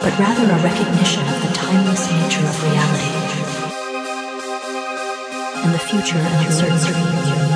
but rather a recognition of the timeless nature of reality and the future and uncertainty.